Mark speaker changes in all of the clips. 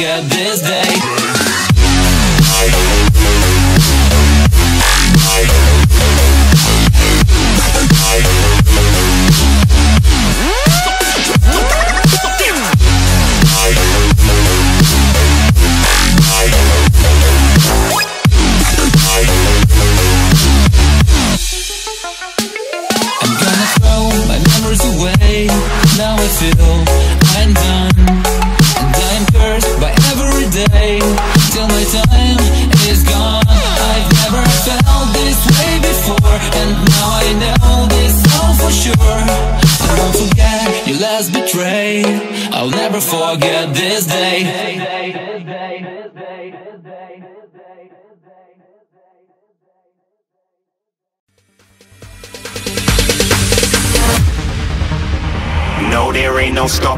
Speaker 1: forget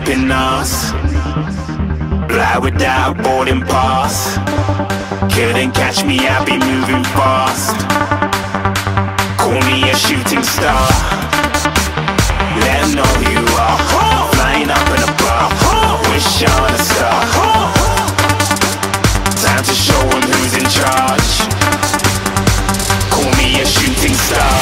Speaker 2: stopping us. Fly without boarding pass. Couldn't catch me, I be moving fast. Call me a shooting star. Let 'em know you are. Flying up in a bar. Wish on a star. Time to show 'em who's in charge. Call me a shooting star.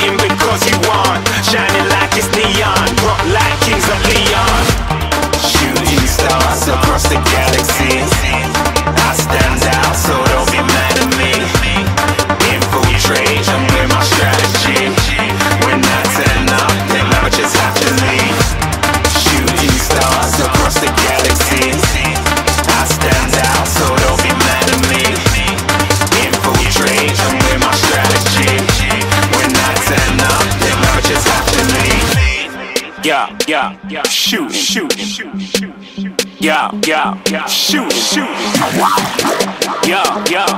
Speaker 2: Yeah, yeah, shoot, shooting. Yeah, yeah,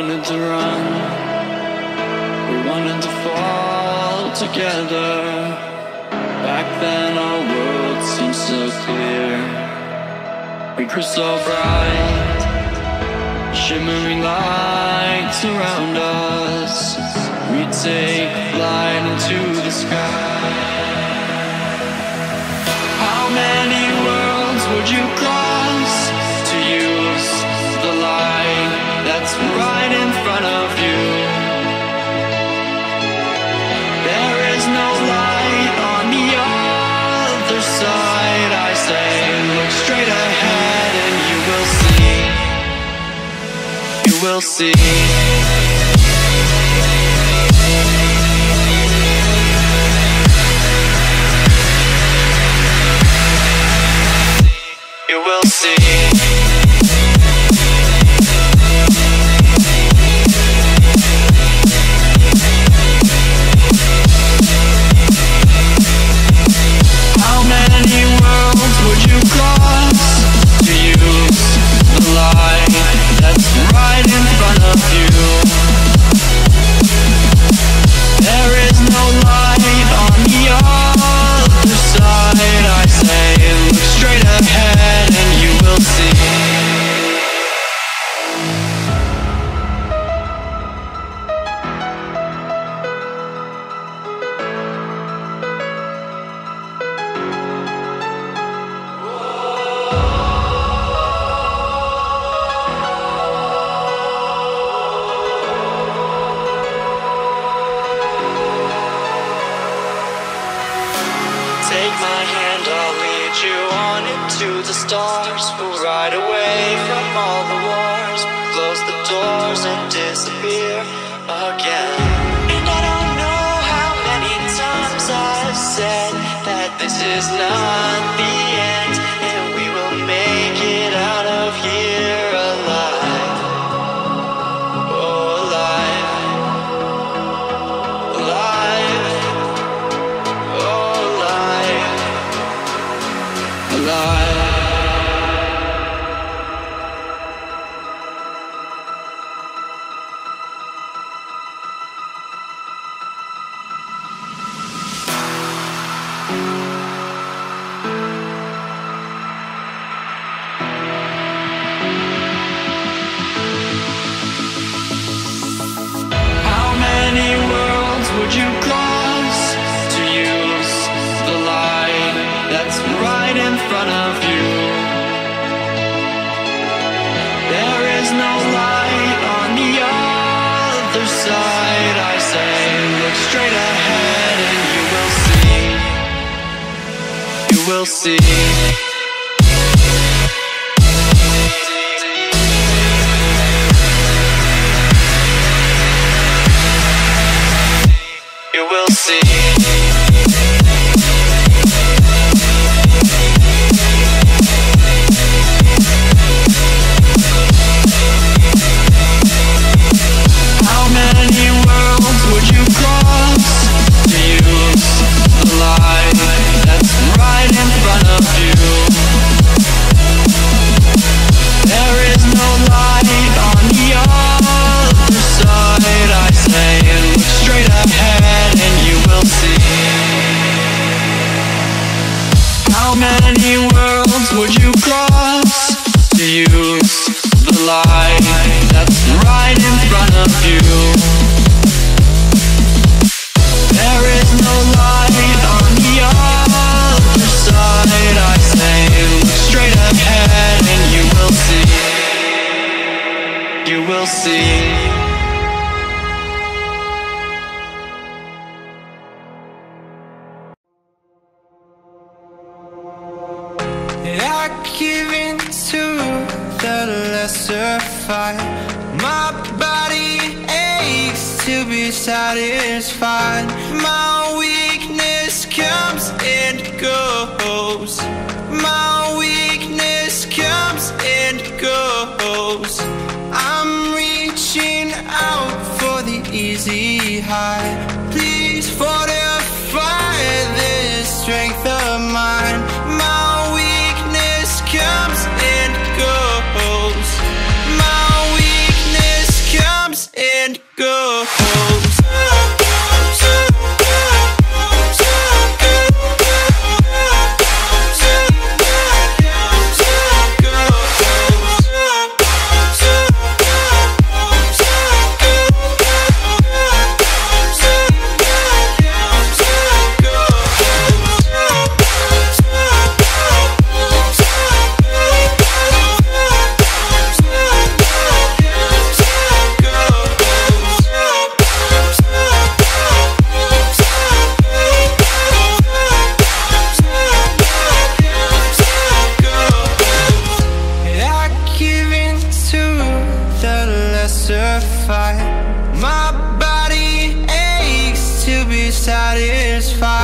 Speaker 3: wanted to run, we wanted to fall together. Back then, our world seemed so clear. We grew so bright, shimmering lights around us. We take flight into the sky. How many worlds would you cross to use the light that's right of you. There is no light on the other side. I say, look straight ahead and you will see. You will see. See. satisfied.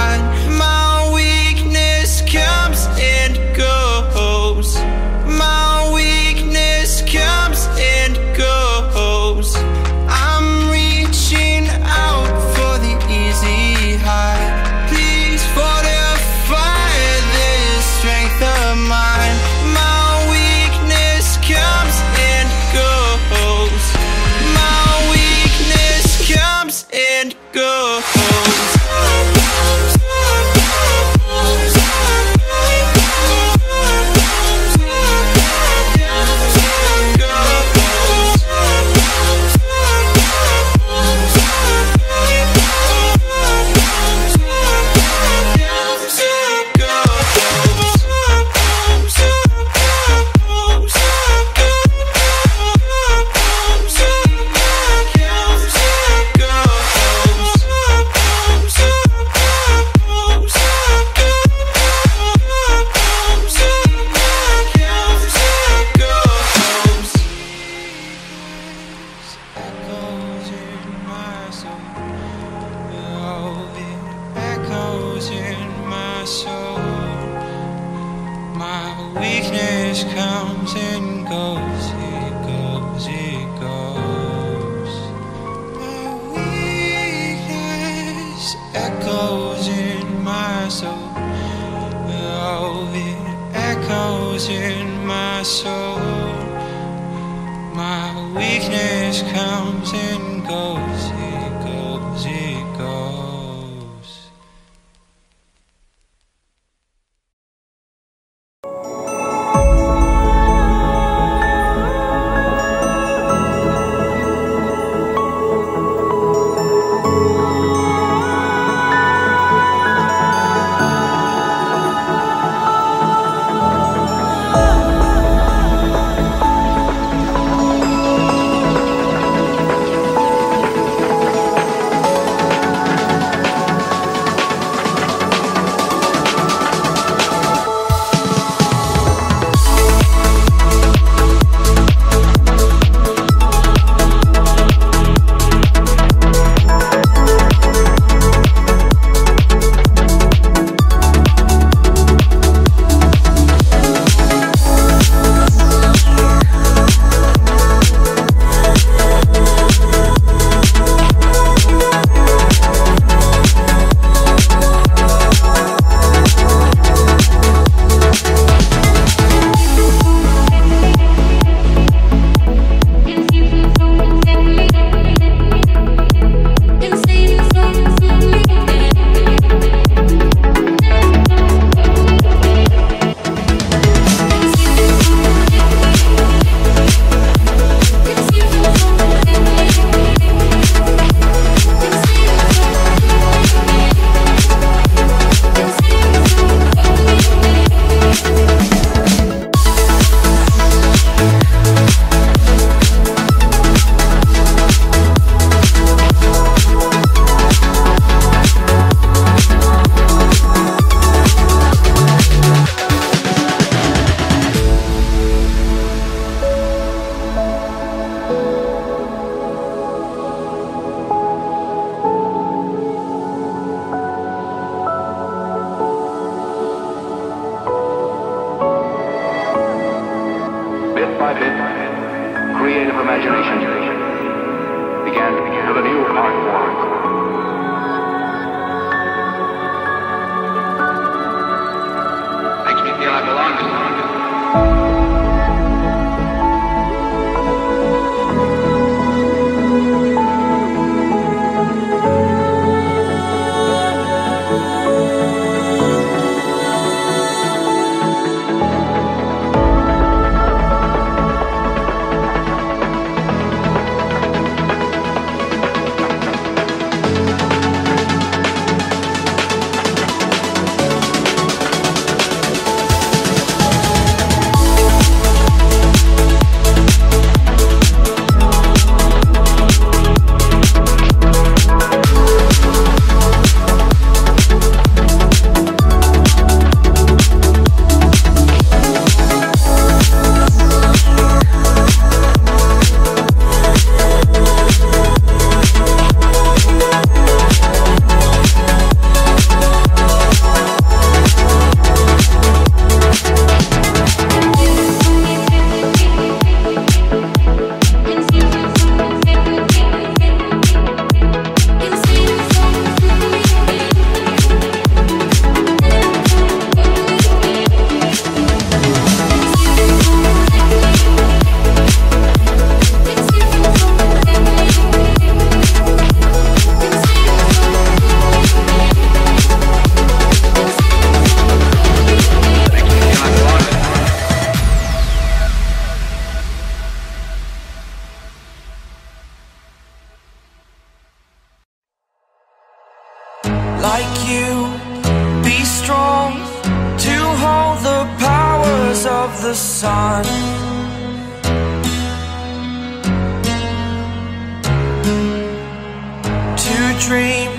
Speaker 4: Dream.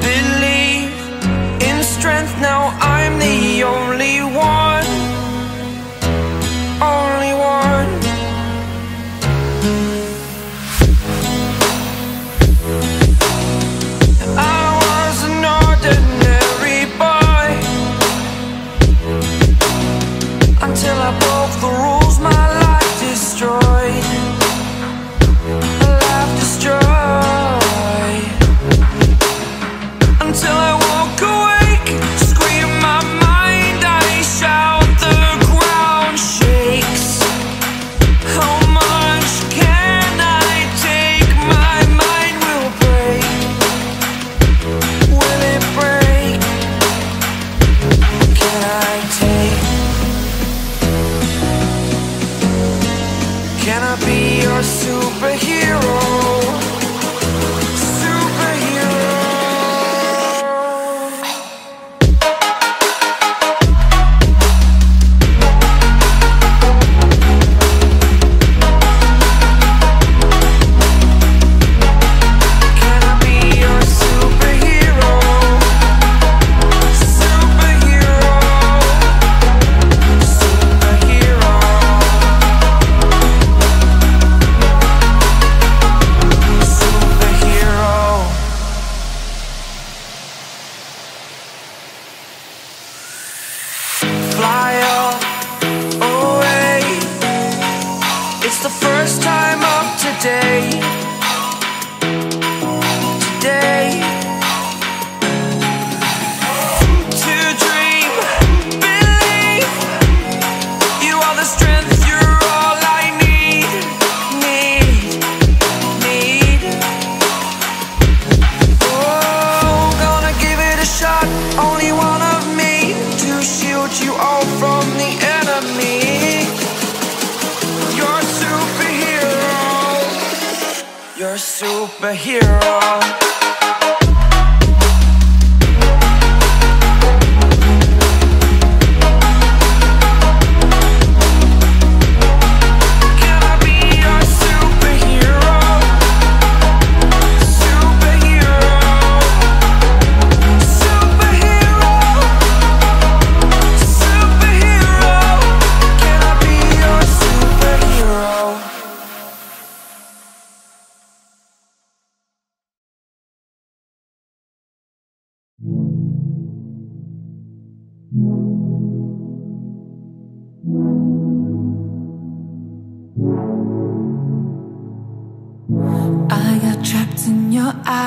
Speaker 4: Believe in strength now i'm the only one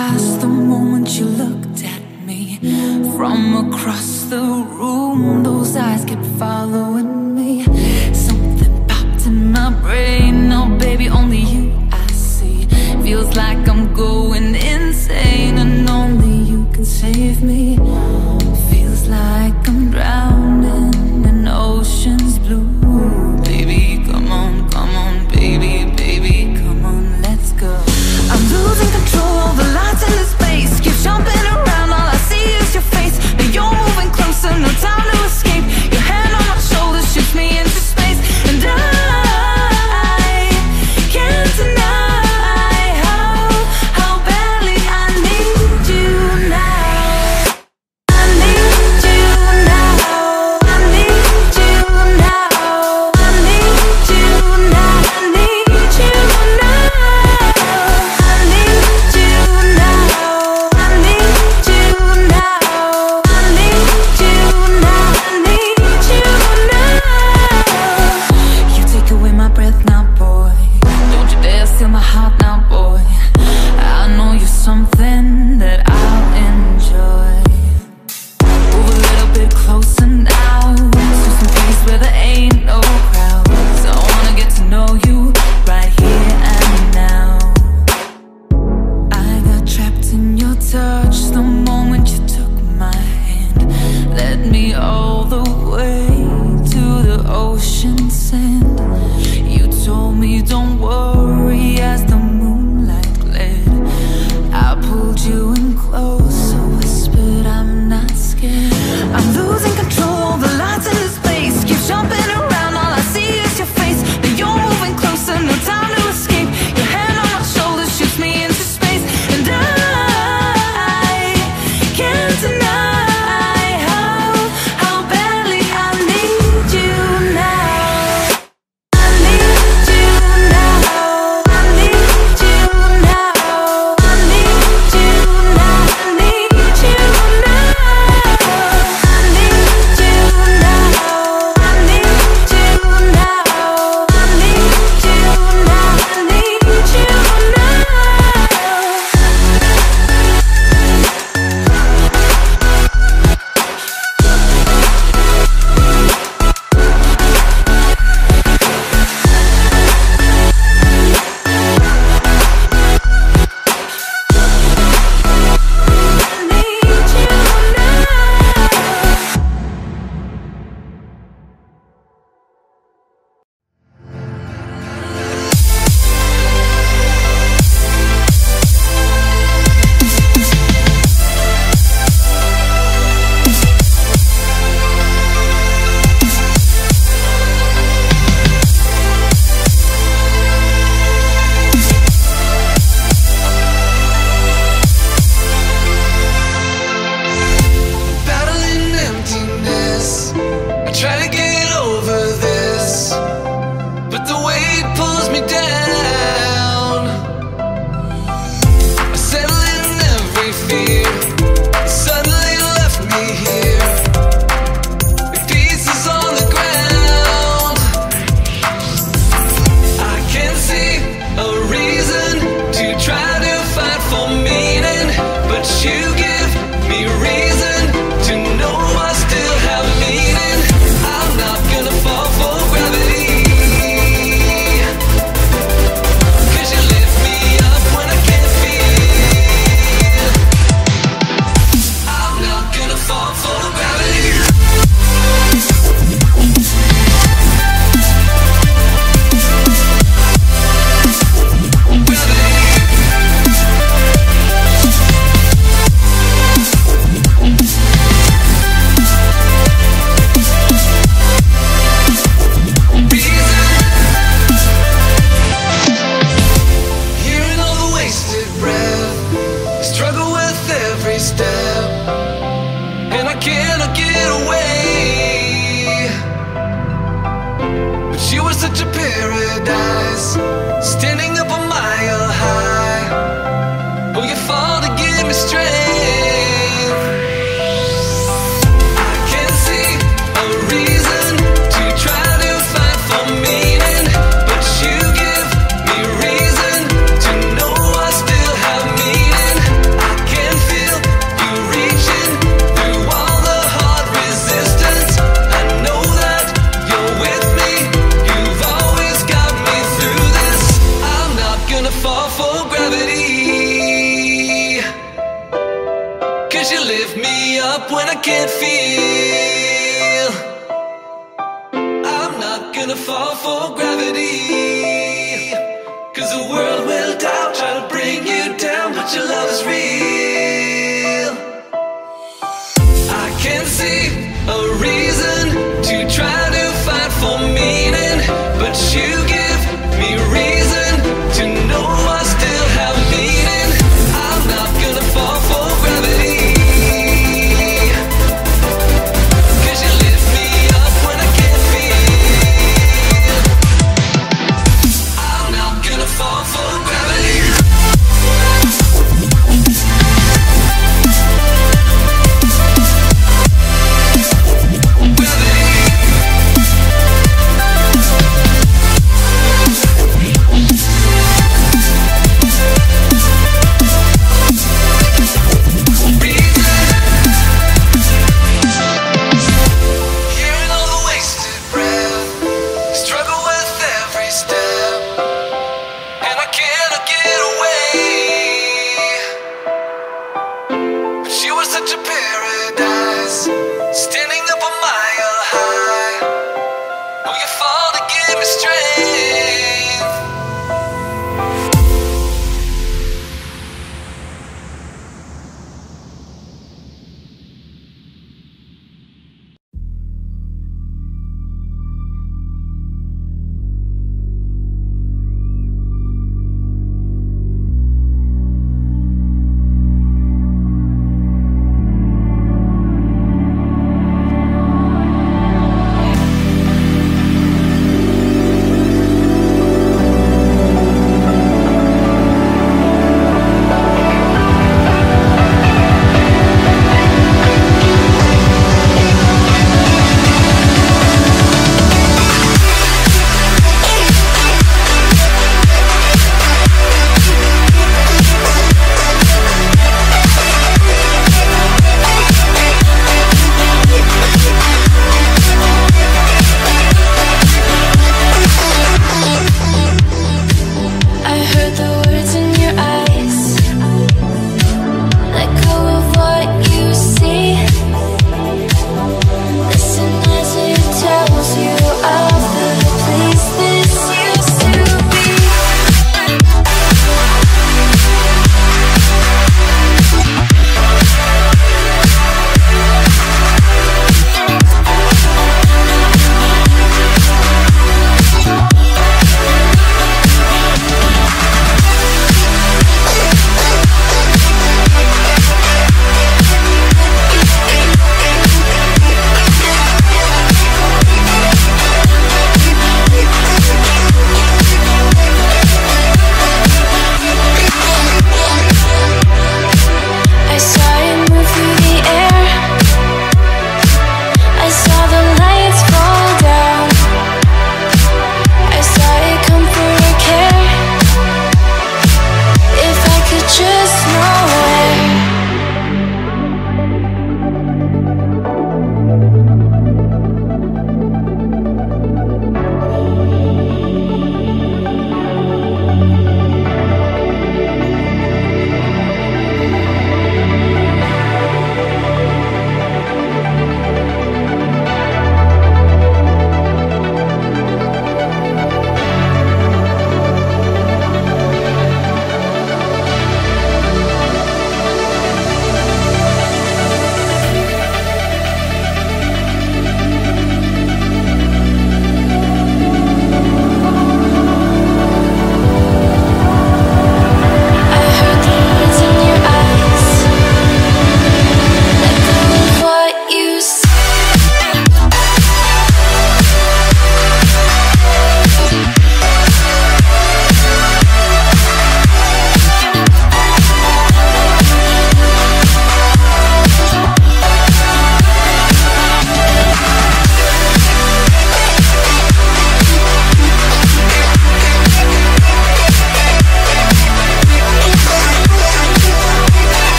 Speaker 3: eyes the moment you looked at me. From across the room, those eyes kept following me. Something popped in my brain, oh baby, only you I see. Feels like I'm going insane and only you can save me. Feels like I'm drowning.